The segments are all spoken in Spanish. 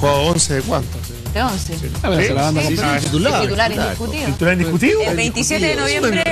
jugado 11 de cuántos. De 11. A ver, se la banda Sí, sí, titular. Titular indiscutido. ¿Titular indiscutido? El 27 de noviembre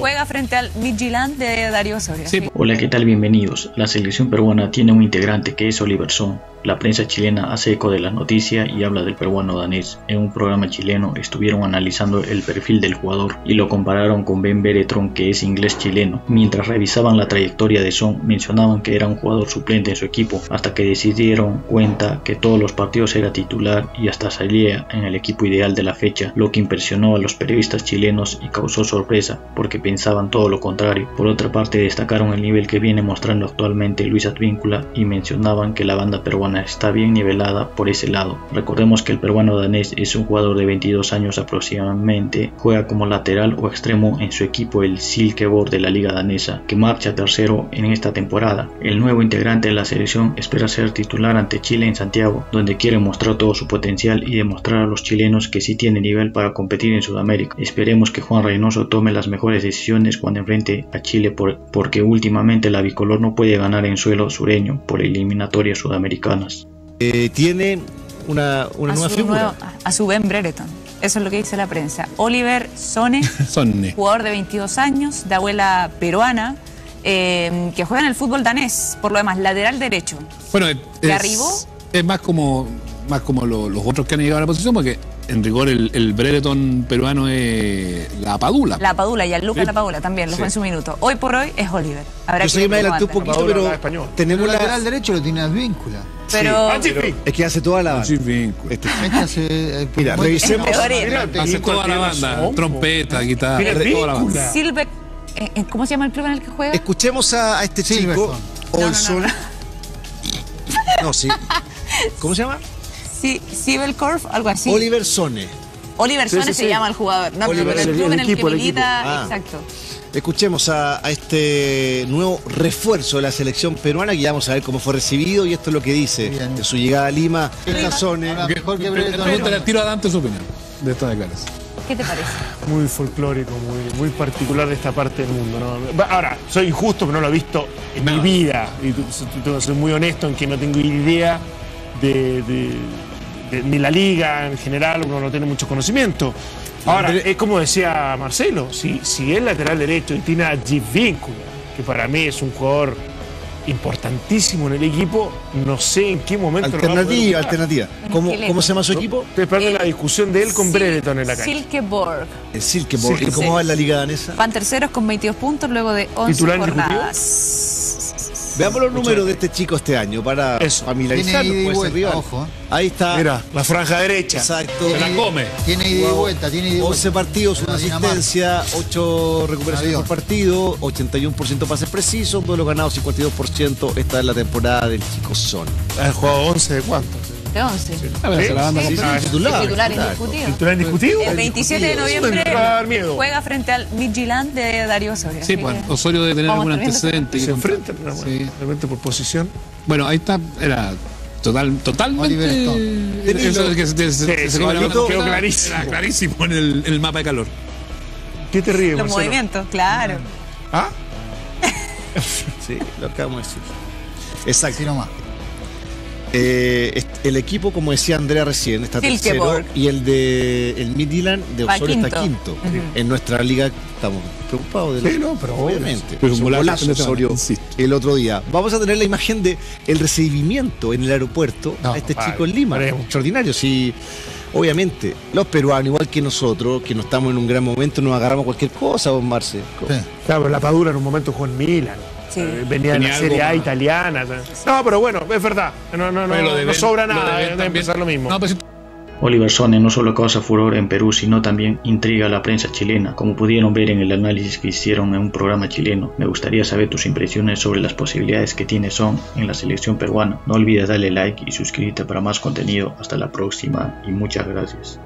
juega frente al Midtjylland de Darío Soria. Sí, Hola, ¿qué tal? Bienvenidos. La selección peruana tiene un integrante que es Oliver Son. La prensa chilena hace eco de la noticia y habla del peruano danés. En un programa chileno estuvieron analizando el perfil del jugador y lo compararon con Ben Beretron que es inglés chileno. Mientras revisaban la trayectoria de Son mencionaban que era un jugador suplente en su equipo hasta que decidieron cuenta que todos los partidos era titular y hasta salía en el equipo ideal de la fecha, lo que impresionó a los periodistas chilenos y causó sorpresa porque pensaban todo lo contrario. Por otra parte destacaron el nivel que viene mostrando actualmente Luis Advíncula y mencionaban que la banda peruana está bien nivelada por ese lado. Recordemos que el peruano danés es un jugador de 22 años aproximadamente, juega como lateral o extremo en su equipo el Silkeborg de la liga danesa, que marcha tercero en esta temporada. El nuevo integrante de la selección espera ser titular ante Chile en Santiago, donde quiere mostrar todo su potencial y demostrar a los chilenos que sí tiene nivel para competir en Sudamérica. Esperemos que Juan Reynoso tome las mejores decisiones cuando enfrente a Chile por- porque últimamente la bicolor no puede ganar en suelo sureño por eliminatorias sudamericanas. Eh, tiene una, una a, nueva su figura. nuevo- a su Ben Brereton. Eso es lo que dice la prensa. Oliver Sone, Sonne. jugador de 22 años, de abuela peruana, eh, que juega en el fútbol danés, por lo demás, lateral derecho. Bueno, es, ¿De arribó? Es más como, más como lo- los otros que han llegado a la posición, porque en rigor el, el Brereton peruano es la Padula. La Padula y al Luca Sí. La Padula también, lo Sí. fue en su minuto. Hoy por hoy es Oliver. Habrá Yo sé que me adelanté un poquito, pero español. tenemos El la... lateral derecho lo tiene Advíncula. Pero Ah, Chifi. Es que hace toda la banda. Este- Este hace, eh, Mira, muy- revisemos. Mira, Hace toda la banda, trompeta, guitarra, Tiene toda la banda. vínculo. Silve, eh, eh, ¿cómo se llama el club en el que juega? Escuchemos a, a este chico, Silverstone. No, no, Olson. no, No, sí. ¿Cómo se llama? Sí, Sibelkorf, algo así. Oliver Sone. Oliver Sí, Sone sí, se llama el jugador. No, Oliver, pero el, el- club el en el equipo, que milita, Ah. exacto. Escuchemos a, a este nuevo refuerzo de la selección peruana que ya vamos a ver cómo fue recibido y esto es lo que dice Bien. de su llegada a Lima. Esta mejor que. Pregúntale al tiro a Dante su opinión de esta declaración. ¿Qué te parece? Muy folclórico, muy, muy particular de esta parte del mundo. ¿no? Ahora, soy injusto, pero no lo he visto en mi vida. Y soy muy honesto en que no tengo idea de, de- de- ni la liga en general, uno no tiene mucho conocimiento. Ahora, es como decía Marcelo, si, si es lateral derecho y tiene a Givínculo, que para mí es un jugador importantísimo en el equipo, no sé en qué momento lo va a poder Alternativa, jugar. alternativa. ¿Cómo. ¿Cómo se llama su equipo? Estoy esperando la discusión de él con Brereton en la cancha. Silkeborg. El Silkeborg. ¿Y Silkeborg. cómo va en la liga danesa? Van terceros con 22 puntos luego de 11 ¿Titular indiscutido? Veamos los números de este chico este año para Eso. familiarizarlo Tiene ida y con ese vuelta, rival. ojo, eh. Ahí está. Mira, la franja derecha. Exacto. Se la come. Tiene ida y vuelta, tiene ida y vuelta. 11 partidos, una Dinamarca. asistencia, 8 recuperaciones Avión. por partido, 81% pases precisos, duelos ganados 52%. Esta es la temporada del chico Son. ¿Ha jugado 11 de cuántos? De 11. A ver, Sí, la banda sí, completa. sí. Titular. Titular indiscutido. ¿Titular indiscutido? El 27 de noviembre juega frente al Midtjylland de Darío Soria. Sí, pues que Osorio debe tener algún antecedente. Se contar. pero Sí. repente por posición. Bueno, ahí está, era total, totalmente. Eso es que se, se- se- Sí, sí, quedó clarísimo. Era clarísimo en el, en el mapa de calor. ¿Qué te ríes, Los Marcelo? movimientos, claro. ¿Ah? Sí, lo acabamos de decir. Exacto. Así nomás. Eh, el equipo, como decía Andrea recién, está tercero y el de el Midland de Osorio está quinto. En nuestra liga estamos preocupados de Sí, no, pero obviamente. Pero un golazo Osorio insisto. el otro día. Vamos a tener la imagen de el recibimiento en el aeropuerto No, a este vale, chico en Lima. veremos. Extraordinario, sí. Obviamente, los peruanos, igual que nosotros, que no estamos en un gran momento, nos agarramos cualquier cosa, don Marce. Sí. Claro, pero la Padura en un momento jugó en Milan. Sí. Eh, Venía en Tenía la Serie A más. italiana. No, pero bueno, es verdad. No, no, no, Oye, lo de no Ben- sobra de nada. También. empezar lo mismo. No, pues, Oliver Sone no solo causa furor en Perú, sino también intriga a la prensa chilena, como pudieron ver en el análisis que hicieron en un programa chileno. Me gustaría saber tus impresiones sobre las posibilidades que tiene Son en la selección peruana. No olvides darle like y suscribirte para más contenido. Hasta la próxima y muchas gracias.